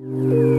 Wow.